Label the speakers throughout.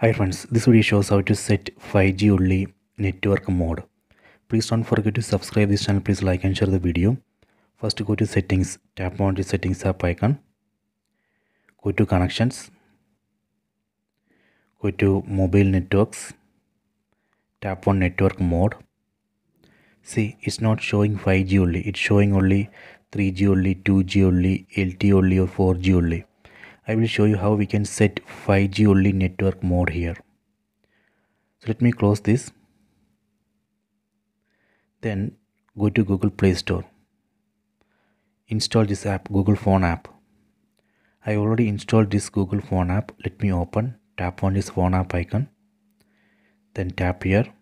Speaker 1: Hi friends, this video shows how to set 5G only network mode. Please don't forget to subscribe this channel. Please like and share the video. First go to settings, tap on the settings app icon. Go to connections. Go to mobile networks. Tap on network mode. See, it's not showing 5G only. It's showing only 3G only, 2G only, LTE only or 4G only. I will show you how we can set 5G only network mode here. So let me close this. Then go to Google Play Store. Install this app, Google Phone app. I already installed this Google Phone app. Let me open. Tap on this phone app icon. Then tap here.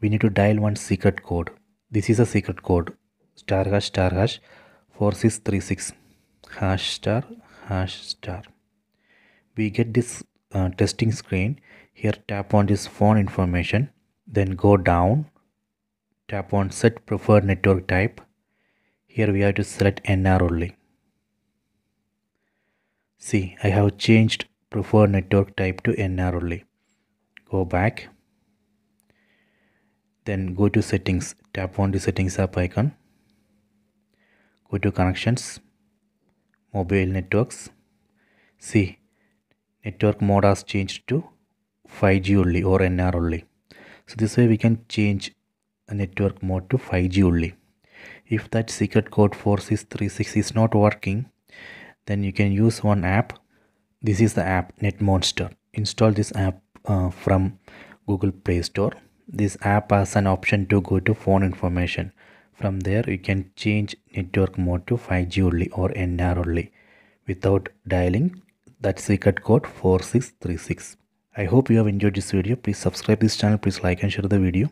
Speaker 1: We need to dial one secret code. This is a secret code. Star hash star hash 4636 hash star hash star. We get this uh, testing screen. Here tap on this phone information then go down tap on set preferred network type. Here we have to select NR only. See I have changed preferred network type to NR only. Go back. Then go to settings tap on the settings app icon. Go to connections mobile networks. See network mode has changed to 5G only or NR only. So this way we can change a network mode to 5G only. If that secret code 4636 is not working then you can use one app. This is the app netmonster. Install this app uh, from google play store. This app has an option to go to phone information from there you can change network mode to 5G only or NR only without dialing that secret code 4636. I hope you have enjoyed this video. Please subscribe this channel. Please like and share the video.